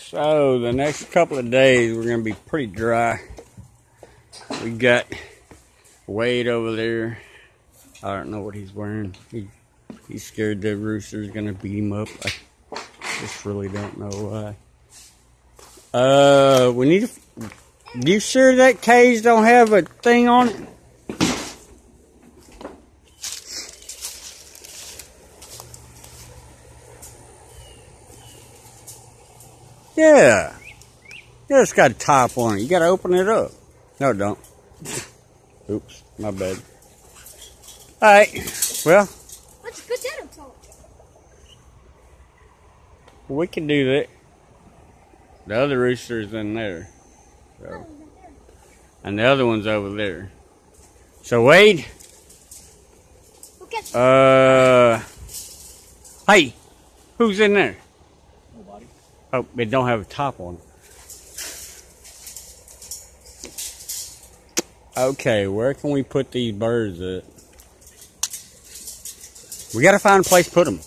So the next couple of days we're gonna be pretty dry. We got Wade over there. I don't know what he's wearing. He he's scared the rooster's gonna beat him up. I just really don't know why. Uh, we need to. You sure that cage don't have a thing on it? Yeah. Yeah, it's got a top on it. You gotta open it up. No, don't. Oops, my bad. Alright, well, Let's put that on top. we can do that. The other rooster's in there. So. And the other one's over there. So, Wade, Look at uh, hey, who's in there? Oh, it don't have a top on. Okay, where can we put these birds at? We gotta find a place to put them.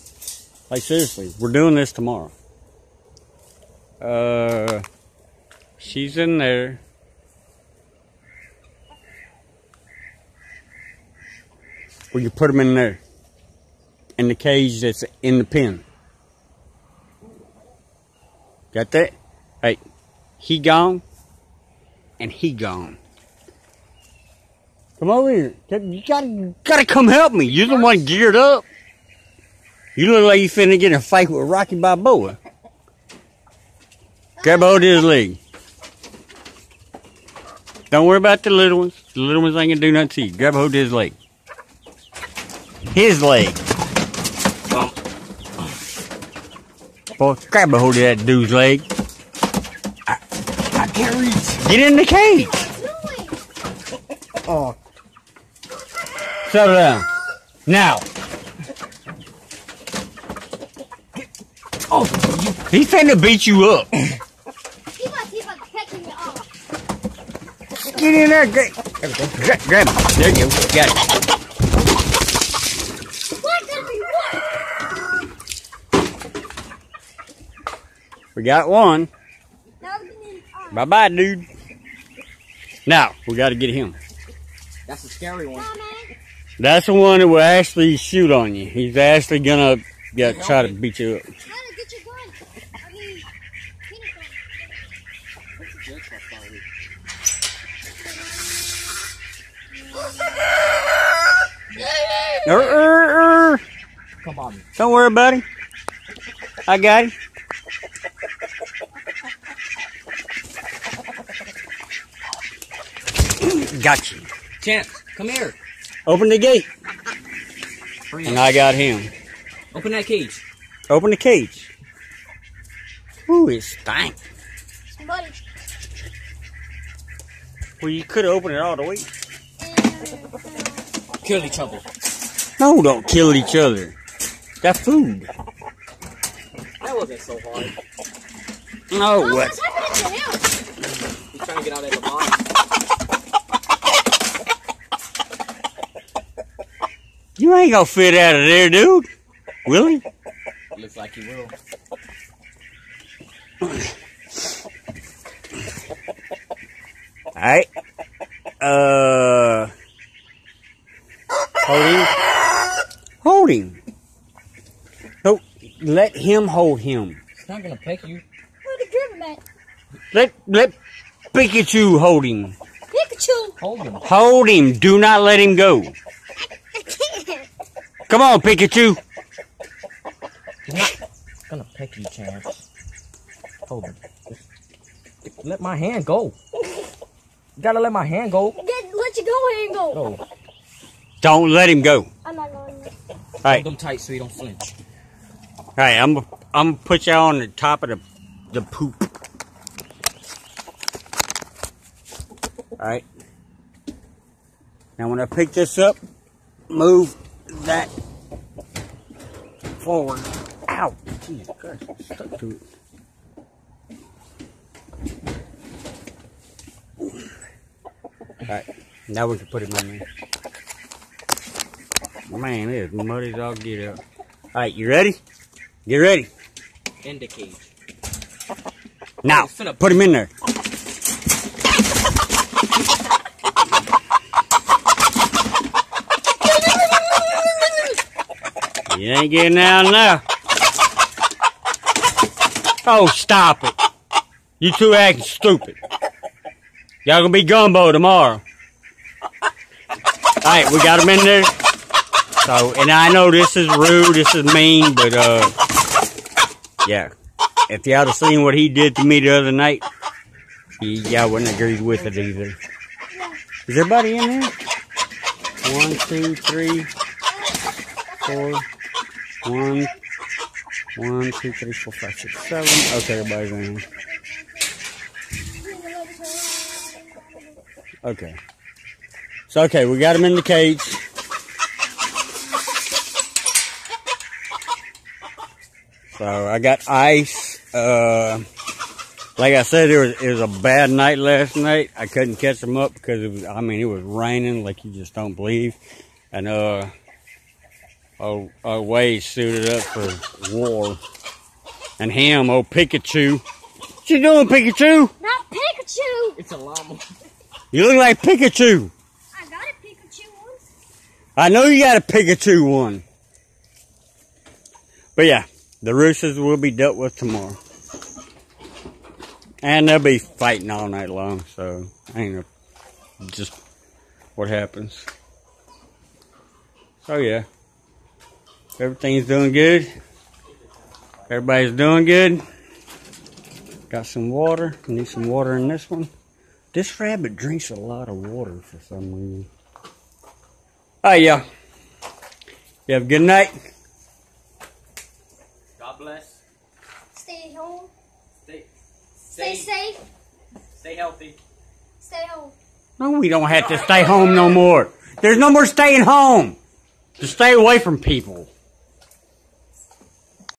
Like seriously, we're doing this tomorrow. Uh, she's in there. We can put them in there. In the cage that's in the pen. Got that? Hey, he gone, and he gone. Come over here. You gotta, gotta come help me. You're the one geared up. You look like you finna get in a fight with Rocky Balboa. Grab hold of his leg. Don't worry about the little ones. The little ones ain't gonna do nothing to you. Grab hold of his leg. His leg. Boy, grab a hold of that dude's leg. I, I can't reach. Get in the cage. Oh. Settle down. Now. Oh, he finna beat you up. He was, he was picking me up. Get in there. Grab, grab, grab him. There you go. Got it. What did we want? We got one. Now we need uh, Bye bye, dude. Now, we gotta get him. That's a scary one. That's the one that will actually shoot on you. He's actually gonna yeah, try to beat you up. Get your gun. I mean, Er, er, er. Come on. Don't worry buddy. I got him. Got you. Champ, come here. Open the gate. Hurry And up. I got him. Open that cage. Open the cage. Ooh, it stank. Somebody. Well, you could open it all the way. Kill each other. No, don't kill each other. That food. That wasn't so hard. No, Oh, what? what's happening to him? He's trying to get out of the box. You ain't gonna fit out of there, dude. Will he? Looks like he will. Alright. Uh. Hold him. Hold him. No, let him hold him. He's not gonna peck you. Where the grip him at? Let let Pikachu hold him. Pikachu. Hold him. Hold him. Do not let him go. I can't. Come on, Pikachu. He's not gonna peck you, Chance. Hold him. Just let my hand go. You gotta let my hand go. Get, let you go hand go. No. Don't let him go. I'm not going. Alright. Hold him tight so you don't flinch. Alright, I'm I'm gonna put y'all on the top of the the poop. Alright. Now when I pick this up, move that forward. Ow! Jesus Christ, I'm stuck to it. Alright, now we can put him in there. Man, it is muddy as all get out. Alright, you ready? Get ready. In the cage. Now, put him in there. You ain't getting out now. Oh, stop it. You two acting stupid. Y'all gonna be gumbo tomorrow. Alright, we got him in there. So, and I know this is rude, this is mean, but, uh, yeah. If y'all have seen what he did to me the other night, y'all wouldn't agree with it either. Is everybody in there? One, two, three, four, one, one, two, three, four, five, six, seven. Okay, everybody's in here. Okay. So, okay, we got him in the cage. So, I got ice. Uh, like I said, it was, it was a bad night last night. I couldn't catch him up because it was, I mean, it was raining like you just don't believe. And, uh, oh, oh, Wade suited up for war. And him, old Pikachu. What you doing, Pikachu? Not Pikachu! It's a llama. You look like Pikachu. I got a Pikachu one. I know you got a Pikachu one. But yeah, the roosters will be dealt with tomorrow. And they'll be fighting all night long, so I ain't know just what happens. So yeah. Everything's doing good. Everybody's doing good. Got some water. Need some water in this one. This rabbit drinks a lot of water for some reason. Oh yeah. You have a good night. God bless. Stay home. Stay, Stay safe. stay healthy. Stay home. No, we don't have to stay home no more. There's no more staying home. Just stay away from people.